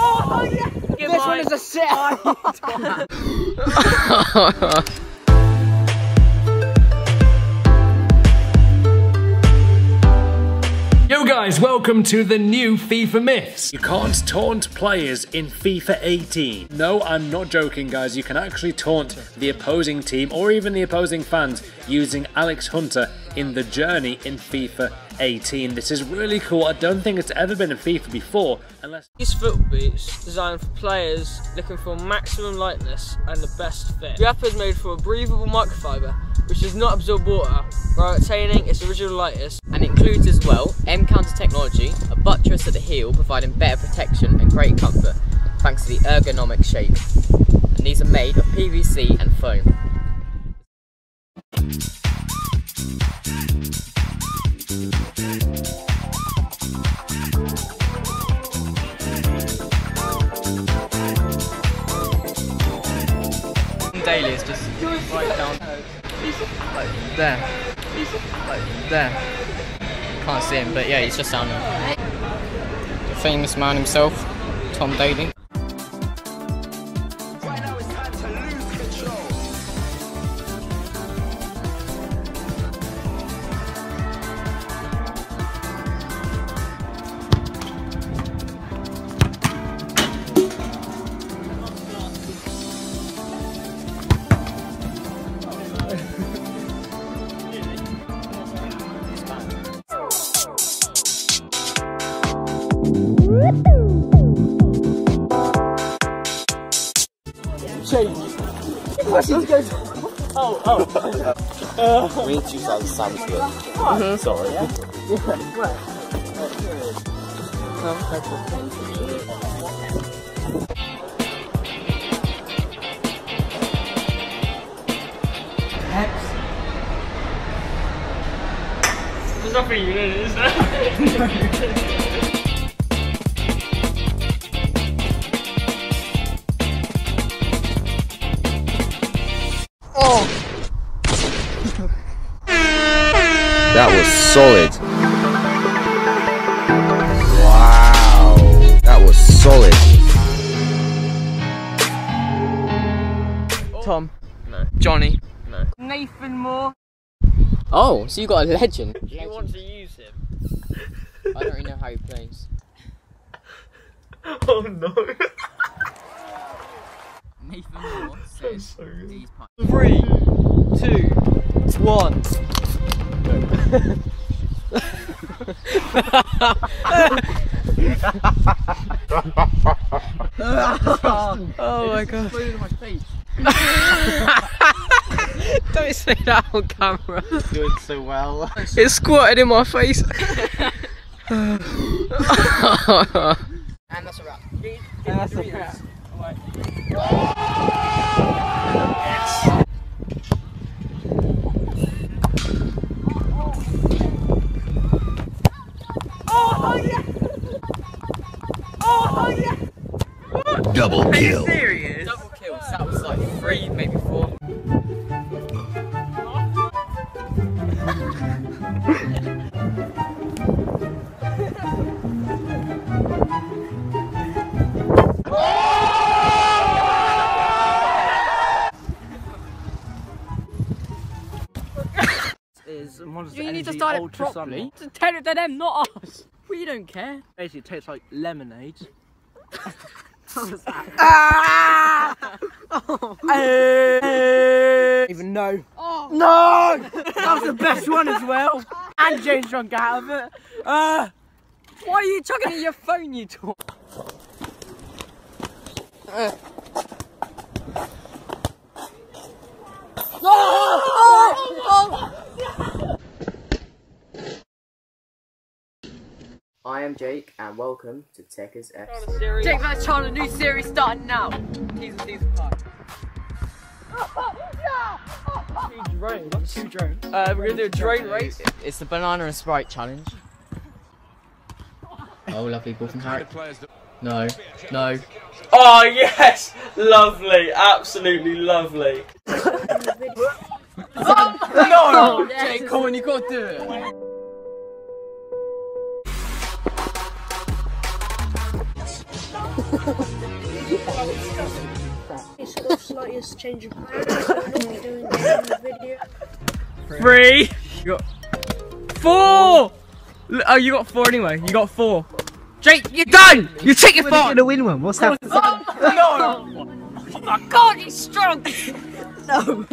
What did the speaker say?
Oh, this one is a set. Oh, guys, welcome to the new FIFA Myths. You can't taunt players in FIFA 18. No, I'm not joking guys, you can actually taunt the opposing team or even the opposing fans using Alex Hunter in the journey in FIFA 18. This is really cool, I don't think it's ever been in FIFA before, unless... These foot boots designed for players looking for maximum lightness and the best fit. The upper is made from a breathable microfiber which does not absorb water retaining its original lightness and includes as well M counter technology, a buttress at the heel providing better protection and great comfort thanks to the ergonomic shape. And these are made of PVC and foam. Daley is just right down there. Like there. Can't see him, but yeah, he's just down there. The famous man himself, Tom Daley. We need to use as a sandwich. Sorry. There's nothing in it, is there? That was solid. Wow. That was solid. Tom. No. Johnny. No. Nathan Moore. Oh, so you got a legend. Do you want to use him? I don't really know how he plays. Oh no. Nathan Moore says these Three, two, one. Oh my god. Don't say that on camera. Doing so well. It squatted in my face. And that's a wrap. And That's a wrap. Double kill. Double kills. That was like three, maybe four. Is You need to Energy start it properly. Summer. Tell it to them, not us. We don't care. Basically, it tastes like lemonade. Even no. Oh. No! That was the best one as well. And James drunk out of it. Uh, Why are you chugging at your phone, you talk? I am Jake, and welcome to Tekkers FC. Jake Vance Channel, new series starting now. Teaser, teaser part. Two drones. Two drones. Uh, we're gonna do a drone race. It's the banana and sprite challenge. Oh, lovely ball from Harry. No, no. Oh yes, lovely, absolutely lovely. no! Jake, come on, you gotta do it. Three! You got four! Oh, you got four anyway. You got four. Jake, you're done! You take your four. We're gonna win one. What's oh, happening? Oh, oh, my god, he's strong! no!